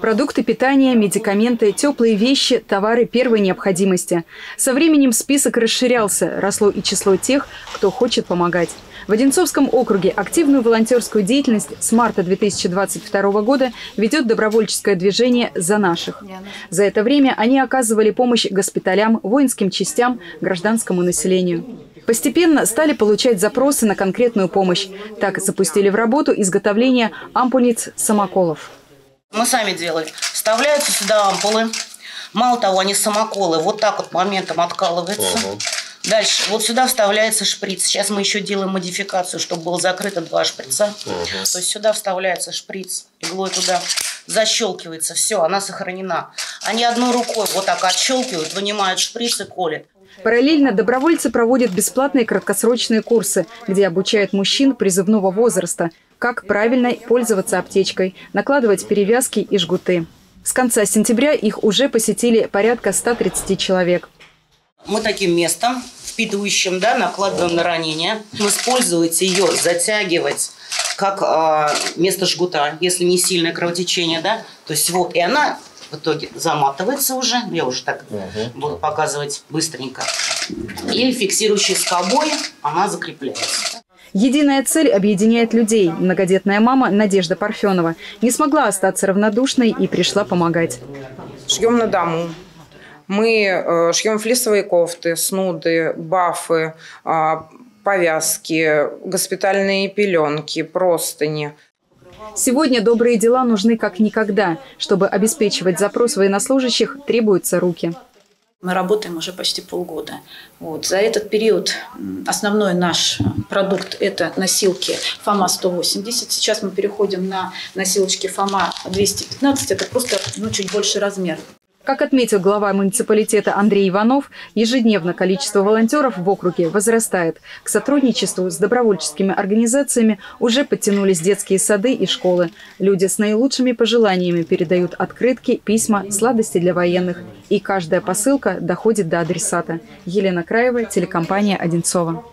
Продукты питания, медикаменты, теплые вещи, товары первой необходимости. Со временем список расширялся, росло и число тех, кто хочет помогать. В Одинцовском округе активную волонтерскую деятельность с марта 2022 года ведет добровольческое движение «За наших». За это время они оказывали помощь госпиталям, воинским частям, гражданскому населению. Постепенно стали получать запросы на конкретную помощь. Так запустили в работу изготовление ампулиц самоколов. Мы сами делали. Вставляются сюда ампулы. Мало того, они самоколы. Вот так вот моментом откалываются. Угу. Дальше. Вот сюда вставляется шприц. Сейчас мы еще делаем модификацию, чтобы было закрыто два шприца. Угу. То есть сюда вставляется шприц, иглой туда защелкивается. Все, она сохранена. Они одной рукой вот так отщелкивают, вынимают шприц и колят. Параллельно добровольцы проводят бесплатные краткосрочные курсы, где обучают мужчин призывного возраста, как правильно пользоваться аптечкой, накладывать перевязки и жгуты. С конца сентября их уже посетили порядка 130 человек. Мы таким местом, впитывающим, да, накладываем на ранение. Используете ее затягивать как э, место жгута, если не сильное кровотечение, да. То есть вот, и она в итоге заматывается уже, я уже так угу. буду показывать быстренько. И фиксирующей скобой она закрепляется. Единая цель объединяет людей. Многодетная мама Надежда Парфенова не смогла остаться равнодушной и пришла помогать. Шьем на дому. Мы э, шьем флисовые кофты, снуды, бафы, а, повязки, госпитальные пеленки, простыни. Сегодня добрые дела нужны как никогда. Чтобы обеспечивать запрос военнослужащих, требуются руки. Мы работаем уже почти полгода. Вот. За этот период основной наш продукт – это носилки ФАМА-180. Сейчас мы переходим на носилочки ФАМА-215. Это просто ну, чуть больше размер. Как отметил глава муниципалитета Андрей Иванов, ежедневно количество волонтеров в округе возрастает. К сотрудничеству с добровольческими организациями уже подтянулись детские сады и школы. Люди с наилучшими пожеланиями передают открытки, письма, сладости для военных. И каждая посылка доходит до адресата. Елена Краева, телекомпания «Одинцова».